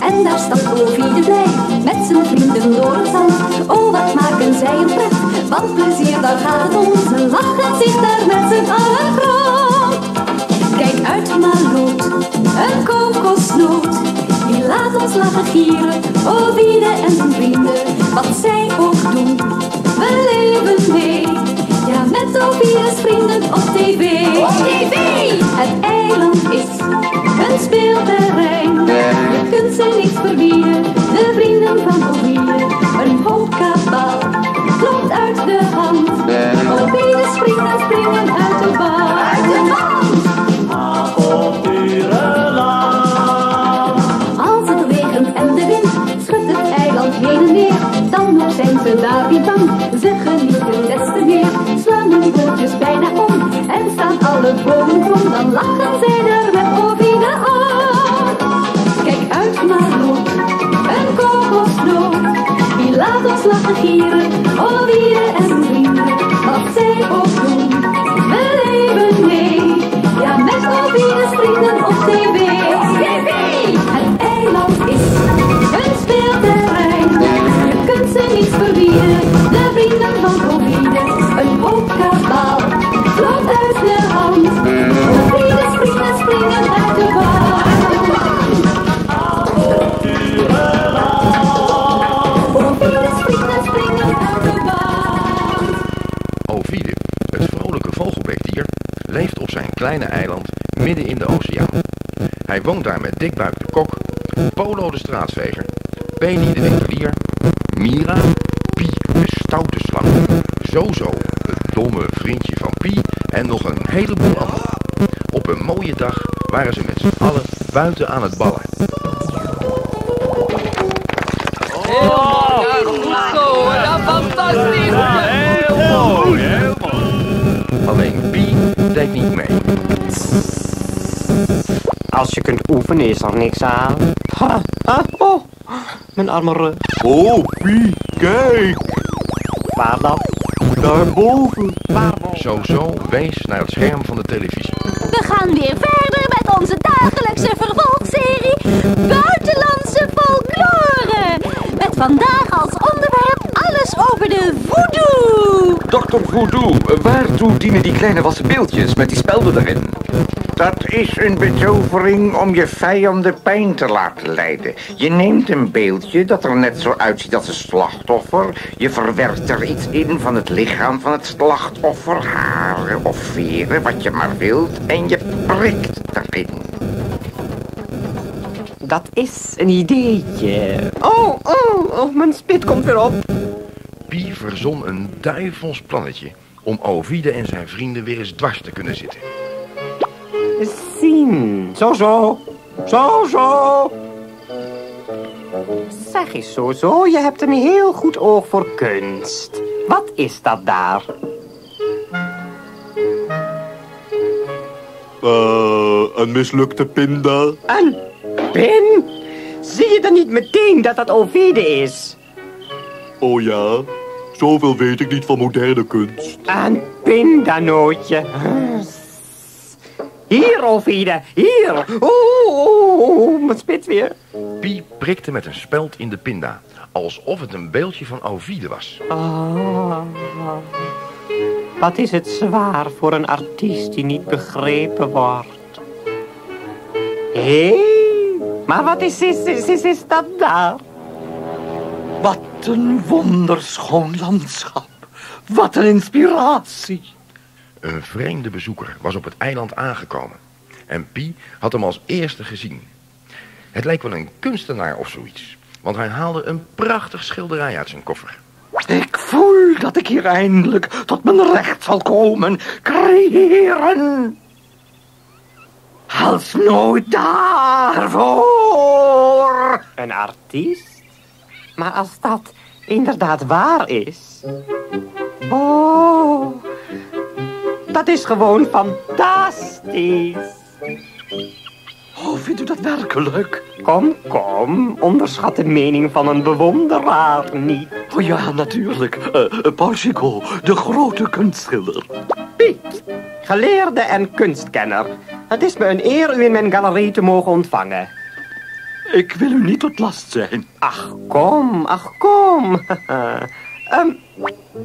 En daar staat Ovide blij, met zijn vrienden door het zand. Oh, wat maken zij een pret, wat plezier, daar gaat het om. Ze lachen zich daar met z'n allen groot. Kijk uit, Maloot, een kokosnoot. Die laat ons lachen gieren, Ovide en zijn vrienden. Wat zij ook doen, we leven mee. Ja, met Ovide's vrienden op tv. Op tv! Het eiland is een speelterrein. De vrienden van Ovide, een hoop kabaal. Loopt uit de hand. Ovide's vrienden springen de springen uit de baan. Ovide, het vrolijke vogelbeekdier, leeft op zijn kleine eiland midden in de oceaan. Hij woont daar met Dikbuik de kok, Polo de straatveger, Peli de winkelier, Mira, de stoute slang, Zozo, het domme vriendje van Pie en nog een heleboel anderen. Op een mooie dag waren ze met z'n allen buiten aan het ballen. Zo, dat fantastisch. Alleen Pie deed niet mee. Als je kunt oefenen is er niks aan. Ha, ha, oh, mijn arme rug. Oh, Pie, kijk. Waar dan? Daarboven. Zozo wees naar het scherm van de televisie. We gaan weer verder met onze dagelijkse Dokter Voodoo, waartoe dienen die kleine wassen beeldjes met die spelden erin? Dat is een betovering om je vijanden pijn te laten lijden. Je neemt een beeldje dat er net zo uitziet als een slachtoffer. Je verwerkt er iets in van het lichaam van het slachtoffer. Haren of veren, wat je maar wilt. En je prikt erin. Dat is een ideetje. Oh, oh, oh, mijn spit komt weer op. Pie verzon een duivels plannetje om Ovide en zijn vrienden weer eens dwars te kunnen zitten. Zien. Zo, zo. Zo, zo. Zeg eens zo, zo. Je hebt een heel goed oog voor kunst. Wat is dat daar? Eh, een mislukte pinda. Een pin? Zie je dan niet meteen dat dat Ovide is? Oh ja, zoveel weet ik niet van moderne kunst. Een pindanootje. Hier, Ovide, hier. Oeh, oeh, oeh, mijn spit weer. Pie prikte met een speld in de pinda, alsof het een beeldje van Ovide was. Ah, wat is het zwaar voor een artiest die niet begrepen wordt. Hé, maar wat is, is, is, is, is dat daar? Wat een wonderschoon landschap. Wat een inspiratie. Een vreemde bezoeker was op het eiland aangekomen. En Pie had hem als eerste gezien. Het leek wel een kunstenaar of zoiets. Want hij haalde een prachtig schilderij uit zijn koffer. Ik voel dat ik hier eindelijk tot mijn recht zal komen. Creëren. Als nooit daarvoor. Een artiest? Maar als dat inderdaad waar is... Oh, dat is gewoon fantastisch. Oh, vindt u dat werkelijk? Kom, kom, onderschat de mening van een bewonderaar niet. Oh ja, natuurlijk. Uh, de grote kunstschilder. Piet, geleerde en kunstkenner. Het is me een eer u in mijn galerie te mogen ontvangen. Ik wil u niet tot last zijn. Ach, kom, ach, kom. Ehm,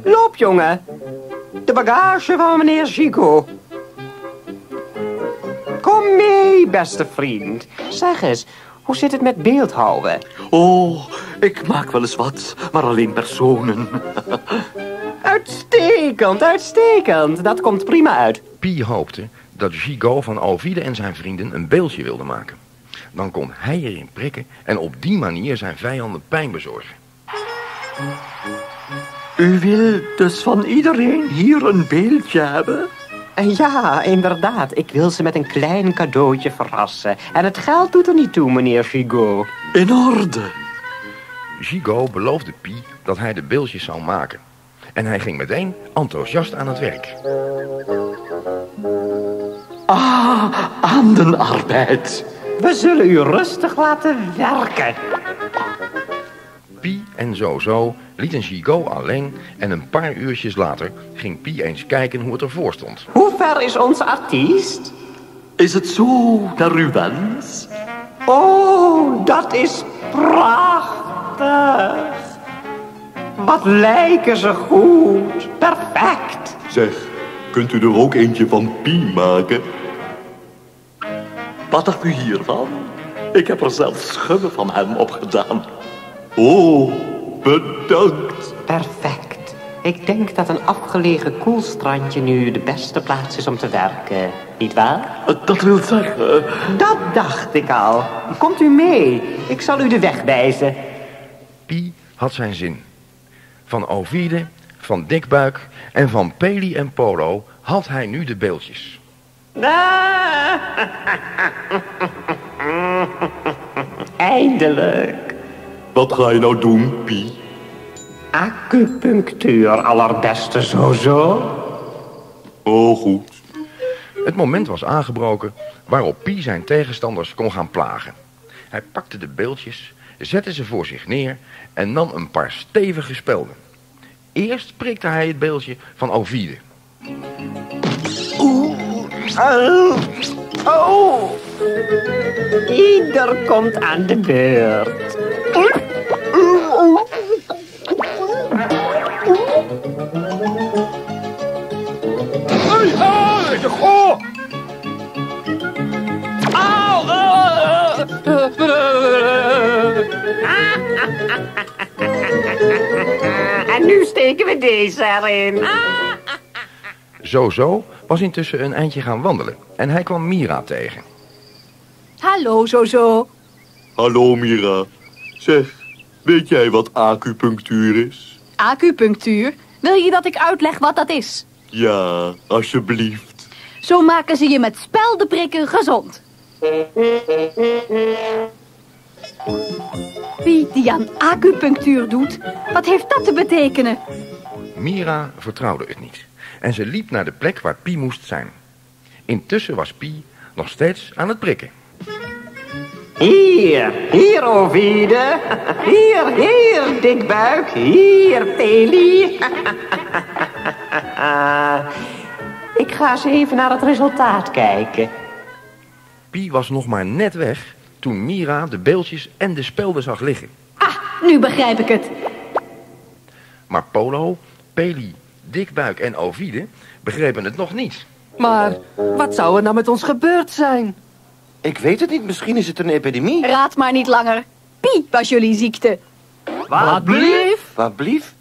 loop, jongen. De bagage van meneer Gigot. Kom mee, beste vriend. Zeg eens, hoe zit het met beeldhouden? Oh, ik maak wel eens wat, maar alleen personen. Uitstekend, uitstekend. Dat komt prima uit. Pie hoopte dat Gigot van Alvide en zijn vrienden een beeldje wilde maken. Dan kon hij erin prikken en op die manier zijn vijanden pijn bezorgen. U wil dus van iedereen hier een beeldje hebben? En ja, inderdaad. Ik wil ze met een klein cadeautje verrassen. En het geld doet er niet toe, meneer Gigot. In orde. Gigot beloofde Pie dat hij de beeldjes zou maken. En hij ging meteen enthousiast aan het werk. Ah, aan de arbeid. We zullen u rustig laten werken. Pie en Zo-Zo lieten Gigot alleen en een paar uurtjes later ging Pie eens kijken hoe het ervoor stond. Hoe ver is onze artiest? Is het zo naar uw wens? Oh, dat is prachtig. Wat lijken ze goed. Perfect. Zeg, kunt u er ook eentje van Pie maken? Wat dacht u hiervan? Ik heb er zelfs schubben van hem opgedaan. Oh, bedankt. Perfect. Ik denk dat een afgelegen koelstrandje nu de beste plaats is om te werken. Niet waar? Dat wil zeggen... Dat dacht ik al. Komt u mee. Ik zal u de weg wijzen. Pie had zijn zin. Van Ovide, van Dikbuik en van Peli en Polo had hij nu de beeldjes. Eindelijk. Wat ga je nou doen, Pie? Acupunctuur, allerbeste zo-zo. Oh, goed. Het moment was aangebroken waarop Pie zijn tegenstanders kon gaan plagen. Hij pakte de beeldjes, zette ze voor zich neer en nam een paar stevige spelden. Eerst prikte hij het beeldje van Ovide. Oh. Ieder komt aan de beurt. En nu steken we deze erin. Zo-Zo was intussen een eindje gaan wandelen en hij kwam Mira tegen. Hallo, zo-zo. Hallo, Mira. Zeg, weet jij wat acupunctuur is? Acupunctuur? Wil je dat ik uitleg wat dat is? Ja, alsjeblieft. Zo maken ze je met speldenprikken gezond. Wie die aan acupunctuur doet, wat heeft dat te betekenen? Mira vertrouwde het niet en ze liep naar de plek waar Pie moest zijn. Intussen was Pie nog steeds aan het prikken. Hier, hier, Ovide. Hier, hier, dikbuik. Hier, Peli. Ik ga eens even naar het resultaat kijken. Pie was nog maar net weg toen Mira de beeldjes en de spelden zag liggen. Ah, nu begrijp ik het. Maar Polo, Peli, Dikbuik en Ovide begrepen het nog niet. Maar wat zou er nou met ons gebeurd zijn? Ik weet het niet, misschien is het een epidemie. Raad maar niet langer. Pie was jullie ziekte. Wat blief? Wat blief?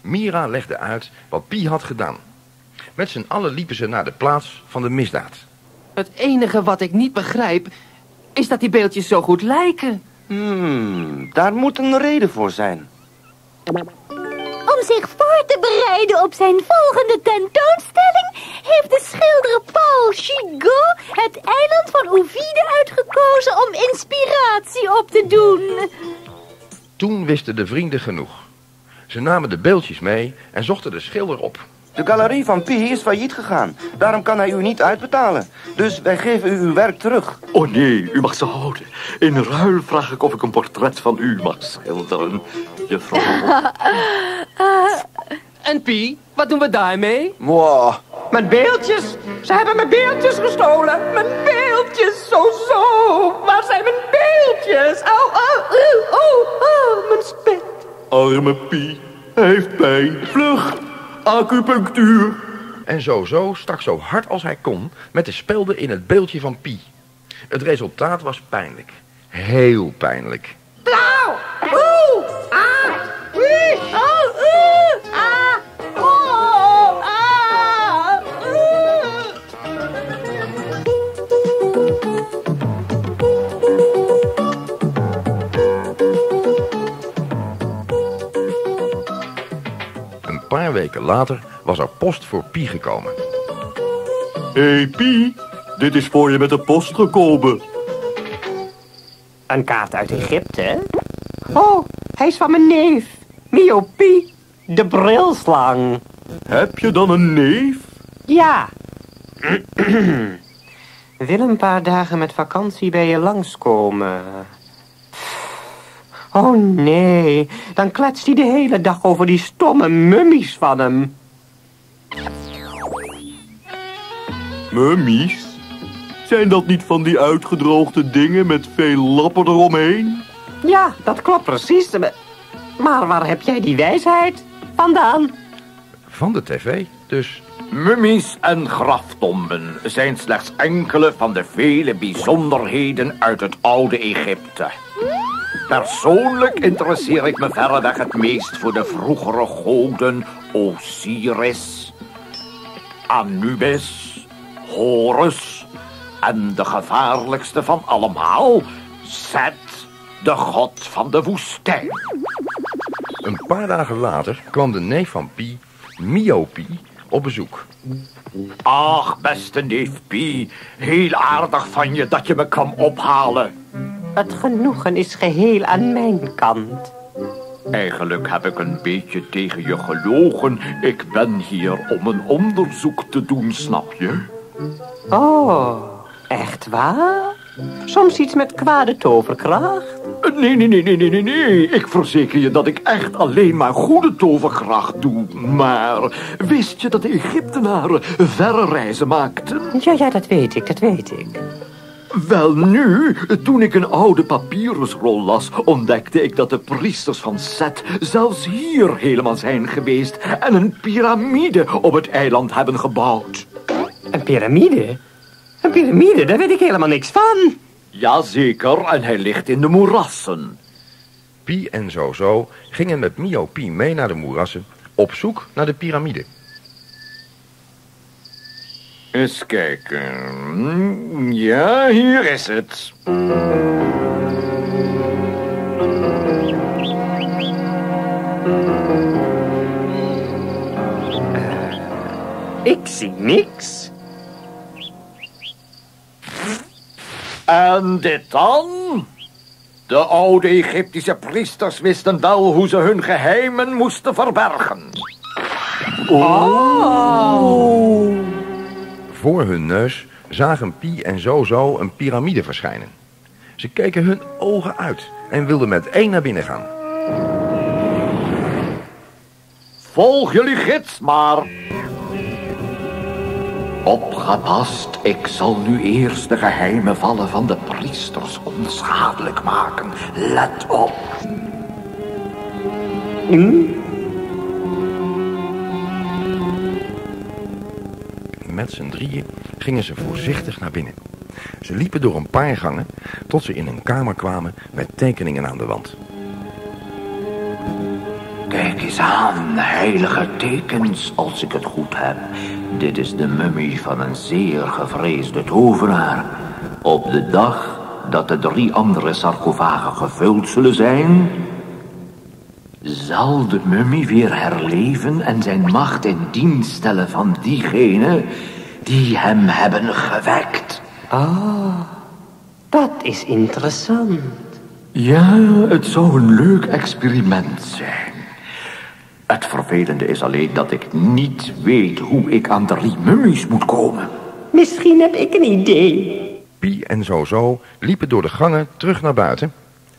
Mira legde uit wat Pie had gedaan. Met z'n allen liepen ze naar de plaats van de misdaad. Het enige wat ik niet begrijp, is dat die beeldjes zo goed lijken. Hmm, daar moet een reden voor zijn. Om zich voor te bereiden op zijn volgende tentoonstelling... heeft de schilder Paul Gigot het eiland van Ouvide uitgekozen om inspiratie op te doen. Toen wisten de vrienden genoeg. Ze namen de beeldjes mee en zochten de schilder op. De galerie van Pi is failliet gegaan. Daarom kan hij u niet uitbetalen. Dus wij geven u uw werk terug. Oh nee, u mag ze houden. In ruil vraag ik of ik een portret van u mag schilderen, juffrouw. En Pie, wat doen we daarmee? Wow. Mijn beeldjes. Ze hebben mijn beeldjes gestolen. Mijn beeldjes, zo zo. Waar zijn mijn beeldjes? Au, au, au, au, au, mijn spet. Arme Pie. Hij heeft pijn. Vlug. Acupunctuur. En zo zo stak zo hard als hij kon met de spelden in het beeldje van Pie. Het resultaat was pijnlijk. Heel pijnlijk. Blauw. Oeh. Weken later was er post voor Pie gekomen. Hé hey, Pie. Dit is voor je met de post gekomen. Een kaart uit Egypte? Oh, hij is van mijn neef. Myopie, de brilslang. Heb je dan een neef? Ja. Wil een paar dagen met vakantie bij je langskomen. Oh nee, dan kletst hij de hele dag over die stomme mummies van hem. Mummies? Zijn dat niet van die uitgedroogde dingen met veel lappen eromheen? Ja, dat klopt precies. Maar waar heb jij die wijsheid vandaan? Van de tv, dus. Mummies en graftomben zijn slechts enkele van de vele bijzonderheden uit het oude Egypte. Persoonlijk interesseer ik me verreweg het meest voor de vroegere goden Osiris, Anubis, Horus en de gevaarlijkste van allemaal, Set, de god van de woestijn. Een paar dagen later kwam de neef van Pie, Myopie, op bezoek. Ach, beste neef Pie, heel aardig van je dat je me kwam ophalen. Het genoegen is geheel aan mijn kant. Eigenlijk heb ik een beetje tegen je gelogen. Ik ben hier om een onderzoek te doen, snap je? Oh, echt waar? Soms iets met kwade toverkracht? Nee, nee, nee, nee, nee, nee, nee. Ik verzeker je dat ik echt alleen maar goede toverkracht doe. Maar wist je dat de Egyptenaren verre reizen maakten? Ja, ja, dat weet ik, dat weet ik. Wel nu, toen ik een oude papyrusrol las, ontdekte ik dat de priesters van Set zelfs hier helemaal zijn geweest en een piramide op het eiland hebben gebouwd. Een piramide? Een piramide, daar weet ik helemaal niks van. Jazeker, en hij ligt in de moerassen. Pie en Zozo gingen met Myopie mee naar de moerassen op zoek naar de piramide. Eens kijken. Ja, hier is het. Ik zie niks. En dit dan? De oude Egyptische priesters wisten wel hoe ze hun geheimen moesten verbergen. Voor hun neus zagen Pie en Zozo een piramide verschijnen. Ze keken hun ogen uit en wilden met één naar binnen gaan. Volg jullie gids maar. Opgepast, ik zal nu eerst de geheime vallen van de priesters onschadelijk maken. Let op. Met z'n drieën gingen ze voorzichtig naar binnen. Ze liepen door een paar gangen tot ze in een kamer kwamen met tekeningen aan de wand. Kijk eens aan, heilige tekens, als ik het goed heb. Dit is de mummie van een zeer gevreesde tovenaar. Op de dag dat de drie andere sarcofagen gevuld zullen zijn... zal de mummie weer herleven en zijn macht in dienst stellen van diegenen... die hem hebben gewekt. Oh, dat is interessant. Ja, het zou een leuk experiment zijn. Het vervelende is alleen dat ik niet weet hoe ik aan drie mummies moet komen. Misschien heb ik een idee. Pie en Zozo liepen door de gangen terug naar buiten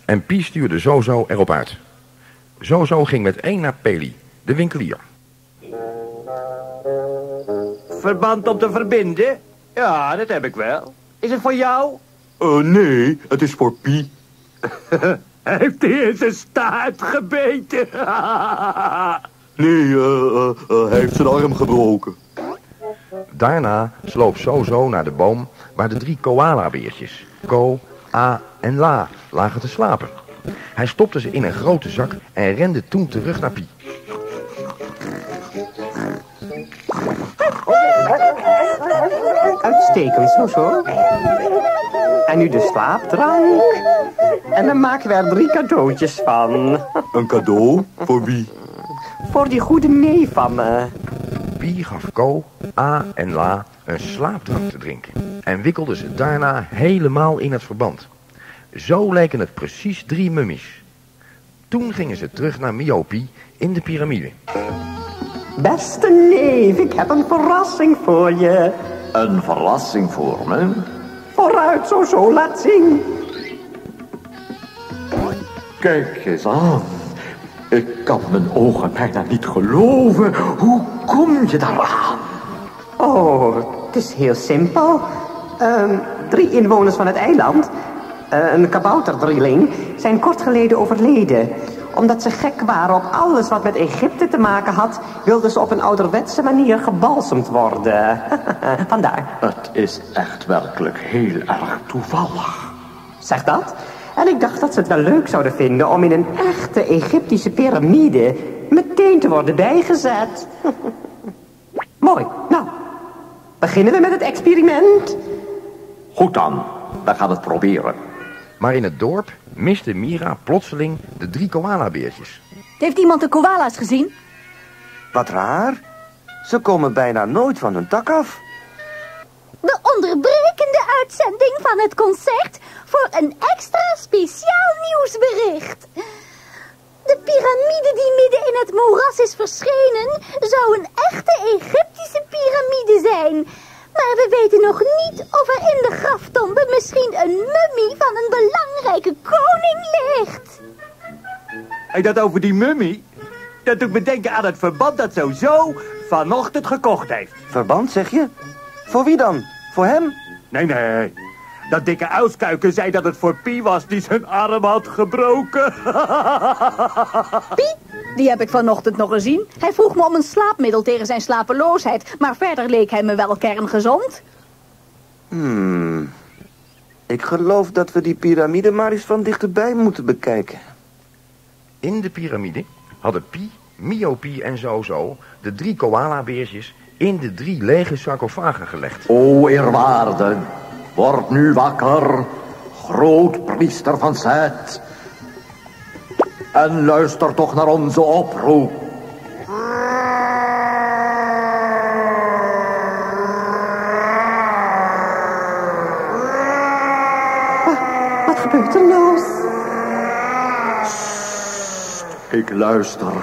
en Pie stuurde Zozo erop uit. Zozo ging met één naar Peli, de winkelier. Verband om te verbinden? Ja, dat heb ik wel. Is het voor jou? Eh, nee, het is voor Pie. Heeft hij in zijn staart gebeten? Nee, eh, eh, hij heeft zijn arm gebroken. Daarna sloop Zozo naar de boom waar de drie koala-beertjes, Ko, A en La, lagen te slapen. Hij stopte ze in een grote zak en rende toen terug naar Pie. Uitstekend, zo zo. En nu de slaapdrank. En dan maken we er drie cadeautjes van. Een cadeau? Voor wie? Voor die goede neef van me. Pie gaf Ko, A en La een slaapdrank te drinken en wikkelde ze daarna helemaal in het verband. Zo leken het precies drie mummies. Toen gingen ze terug naar Miopi in de piramide. Beste neef, ik heb een verrassing voor je. Een verrassing voor me? Vooruit, zo zo, laat zien. Kijk eens aan. Ik kan mijn ogen bijna niet geloven. Hoe kom je daaraan? Oh, het is heel simpel. Ehm, drie inwoners van het eiland, een kabouterdrieling, zijn kort geleden overleden. Omdat ze gek waren op alles wat met Egypte te maken had, wilden ze op een ouderwetse manier gebalsemd worden. Vandaar. Het is echt werkelijk heel erg toevallig. Zeg dat? En ik dacht dat ze het wel leuk zouden vinden om in een echte Egyptische piramide meteen te worden bijgezet. Mooi. Nou, beginnen we met het experiment. Goed dan, we gaan het proberen. Maar in het dorp miste Mira plotseling de drie koala-beertjes. Heeft iemand de koala's gezien? Wat raar. Ze komen bijna nooit van hun tak af. We onderbreken de uitzending van het concert voor een extra speciaal nieuwsbericht. De piramide die midden in het moeras is verschenen, zou een echte Egyptische piramide zijn. Maar we weten nog niet of er in de graftombe misschien een mummie van een belangrijke koning ligt. En dat over die mummie? Dat doet me denken aan het verband dat zo vanochtend gekocht heeft. Verband, zeg je? Voor wie dan? Voor hem? Nee, nee. Dat dikke uilskuiken zei dat het voor Pie was die zijn arm had gebroken. Pie, die heb ik vanochtend nog gezien. Hij vroeg me om een slaapmiddel tegen zijn slapeloosheid, maar verder leek hij me wel kerngezond. Hmm. Ik geloof dat we die piramide maar eens van dichterbij moeten bekijken. In de piramide hadden Pie, Miopi en Zozo de drie koala-beertjes in de drie lege sarcofagen gelegd. O eerwaarde, word nu wakker, grootpriester van Zet. En luister toch naar onze oproep. Wat gebeurt er nou? Ik luister.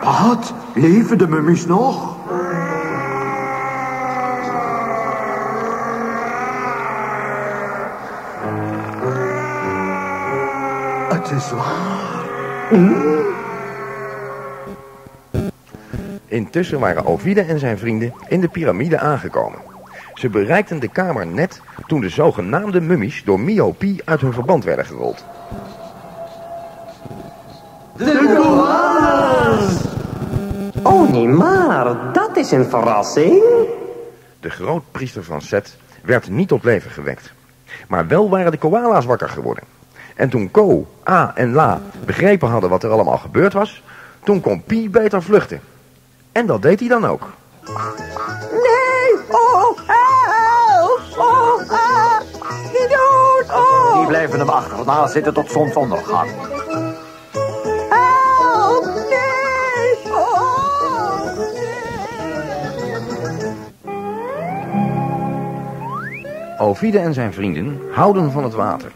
Wat? Leven de mummies nog? Het is waar. Intussen waren Ovide en zijn vrienden in de piramide aangekomen. Ze bereikten de kamer net toen de zogenaamde mummies door Miopi uit hun verband werden gerold. Oh nee, maar dat is een verrassing. De grootpriester van Set werd niet tot leven gewekt. Maar wel waren de koala's wakker geworden. En toen Ko, A en La begrepen hadden wat er allemaal gebeurd was, toen kon Pi beter vluchten. En dat deed hij dan ook. Nee! Oh, help! Oh, ah! Niet dood! Oh! Die blijven hem achterna zitten tot zonsondergang. Help! Nee! Oh, nee! Ovide en zijn vrienden houden van het water.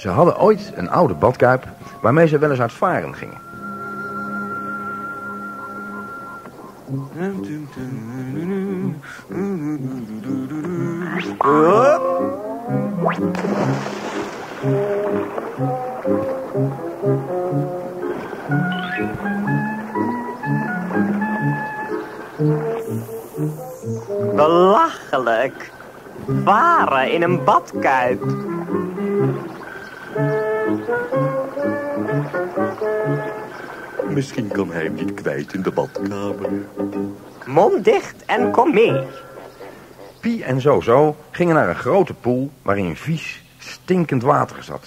Ze hadden ooit een oude badkuip waarmee ze wel eens uit varen gingen. Belachelijk. Varen in een badkuip. Misschien kan hij hem niet kwijt in de badkamer. Mond dicht en kom mee. Pie en Zozo gingen naar een grote poel waarin vies, stinkend water zat.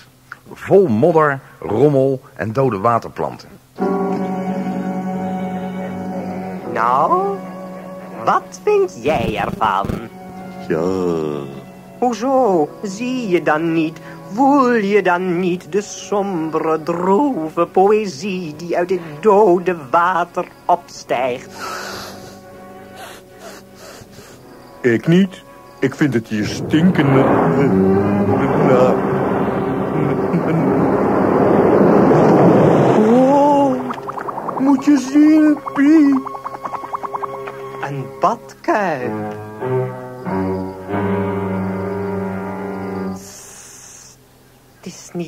Vol modder, rommel en dode waterplanten. Nou, wat vind jij ervan? Ja, Hoezo? Zie je dan niet, voel je dan niet de sombere, droeve poëzie die uit dit dode water opstijgt? ik niet. Ik vind het hier stinkende... Nou... Oh, moet je zien, Pie. Een badkuip.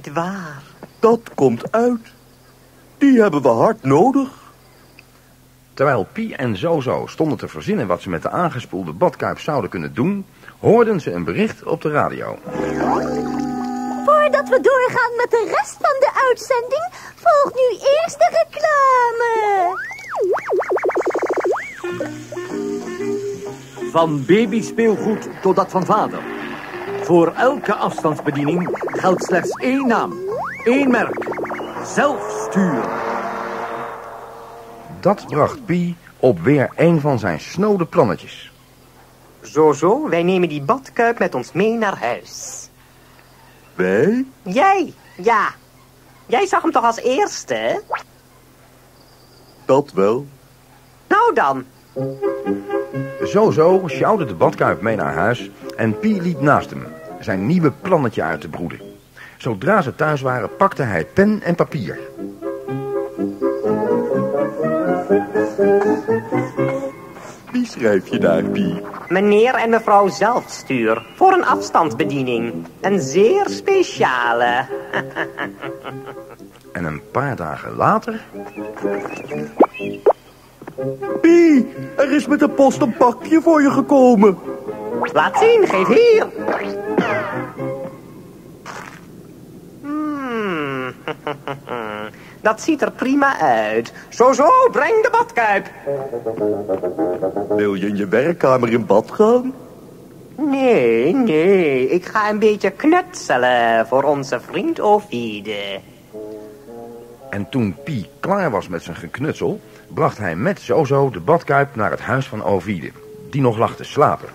Niet waar. Dat komt uit. Die hebben we hard nodig. Terwijl Pie en Zozo stonden te verzinnen wat ze met de aangespoelde badkuip zouden kunnen doen, hoorden ze een bericht op de radio. Voordat we doorgaan met de rest van de uitzending, volgt nu eerst de reclame. Van babyspeelgoed tot dat van vader. Voor elke afstandsbediening geldt slechts één naam. één merk. Zelfstuur. Dat bracht Pie op weer een van zijn snode plannetjes. Zo, zo, wij nemen die badkuip met ons mee naar huis. Wij? Jij, ja. Jij zag hem toch als eerste, hè? Dat wel. Nou dan. Zozo sjouwde de badkuip mee naar huis en Pie liep naast hem, zijn nieuwe plannetje uit te broeden. Zodra ze thuis waren, pakte hij pen en papier. Wie schrijf je daar, Pie? Meneer en mevrouw Zelfstuur. Voor een afstandsbediening. Een zeer speciale. En een paar dagen later... Pie, er is met de post een pakje voor je gekomen. Laat zien, geef hier. Hmm. Dat ziet er prima uit. Zo, zo, breng de badkuip. Wil je in je werkkamer in bad gaan? Nee, nee, ik ga een beetje knutselen voor onze vriend Ovide. En toen Pie klaar was met zijn geknutsel, bracht hij met Zozo de badkuip naar het huis van Ovide, die nog lag te slapen.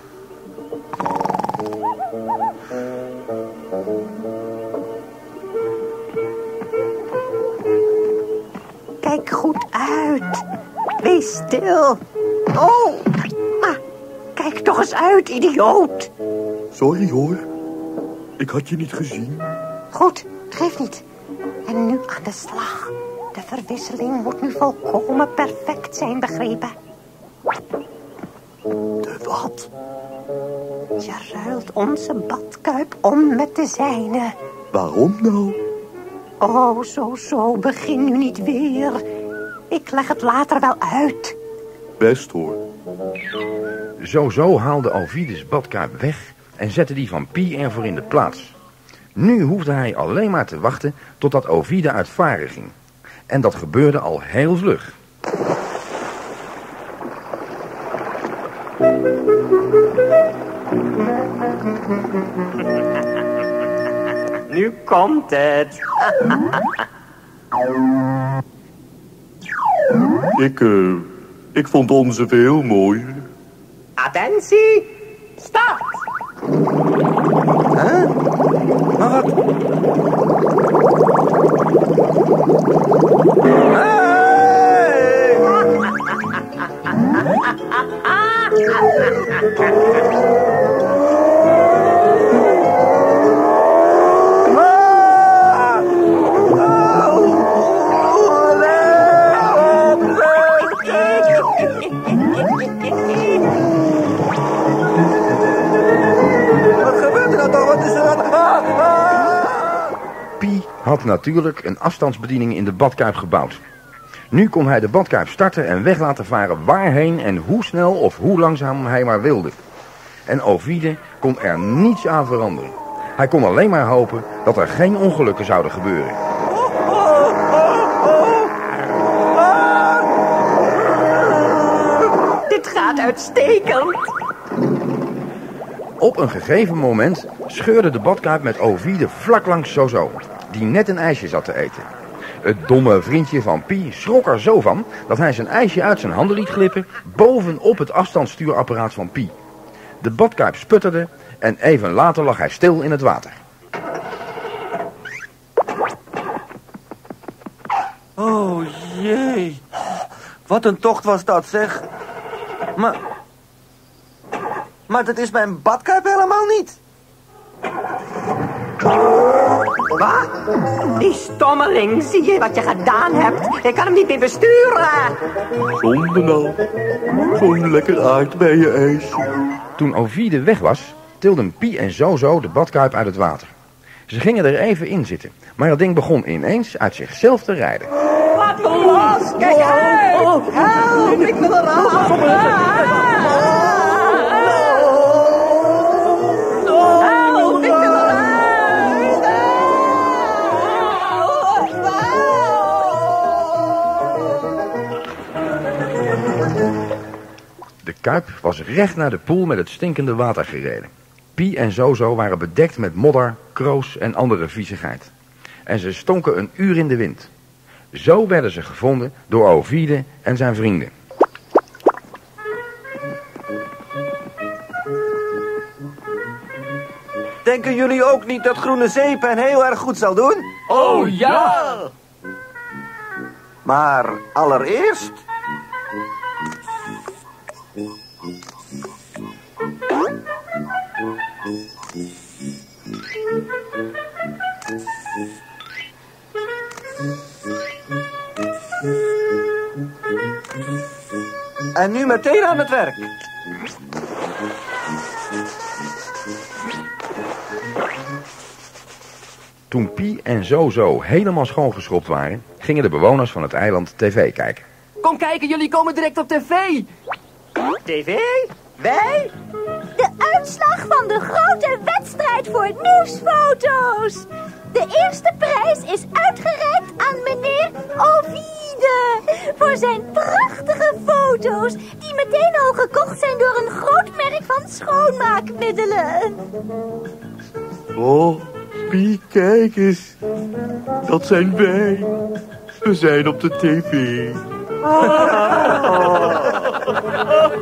Stil. Oh, ah, kijk toch eens uit, idioot. Sorry hoor. Ik had je niet gezien. Goed, het geeft niet. En nu aan de slag. De verwisseling moet nu volkomen perfect zijn, begrepen? De wat? Je ruilt onze badkuip om met de zijne. Waarom nou? Oh, zo, zo, begin nu niet weer. Ik leg het later wel uit. Best hoor. Zozo haalde Ovides badkuip weg en zette die van Pie ervoor in de plaats. Nu hoefde hij alleen maar te wachten totdat Ovide uit varen ging. En dat gebeurde al heel vlug. Nu komt het. Ik, eh, ik vond onze veel mooier. Attentie, start. Maar wat? Wat had natuurlijk een afstandsbediening in de badkuip gebouwd. Nu kon hij de badkuip starten en weg laten varen waarheen en hoe snel of hoe langzaam hij maar wilde. En Ovide kon er niets aan veranderen. Hij kon alleen maar hopen dat er geen ongelukken zouden gebeuren. Dit gaat uitstekend. Op een gegeven moment scheurde de badkuip met Ovide vlak langs Zozo, die net een ijsje zat te eten. Het domme vriendje van Pie schrok er zo van dat hij zijn ijsje uit zijn handen liet glippen bovenop het afstandsstuurapparaat van Pie. De badkuip sputterde en even later lag hij stil in het water. Oh jee. Wat een tocht was dat, zeg. Maar... Maar dat is mijn badkuip helemaal niet. Wat? Die stommeling, zie je wat je gedaan hebt? Ik kan hem niet meer besturen. Zonde nou. Zo'n lekker aardbeienijsje. Toen Ovide weg was, tilden Pie en Zozo de badkuip uit het water. Ze gingen er even in zitten, maar dat ding begon ineens uit zichzelf te rijden. Laat me los! Kijk uit! Help, ik wil eraf! Kuip was recht naar de poel met het stinkende water gereden. Pie en Zozo waren bedekt met modder, kroos en andere viezigheid. En ze stonken een uur in de wind. Zo werden ze gevonden door Ovide en zijn vrienden. Denken jullie ook niet dat groene zeep hen heel erg goed zal doen? Oh ja! Maar allereerst... En nu meteen aan het werk. Toen Pie en Zozo helemaal schoongeschropt waren, gingen de bewoners van het eiland tv kijken. Kom kijken, jullie komen direct op tv. TV? Wij? De uitslag van de grote wedstrijd voor nieuwsfoto's. De eerste prijs is uitgereikt aan meneer Ovide. Voor zijn prachtige foto's. Die meteen al gekocht zijn door een groot merk van schoonmaakmiddelen. Oh, Pie, kijk eens. Dat zijn wij. We zijn op de tv.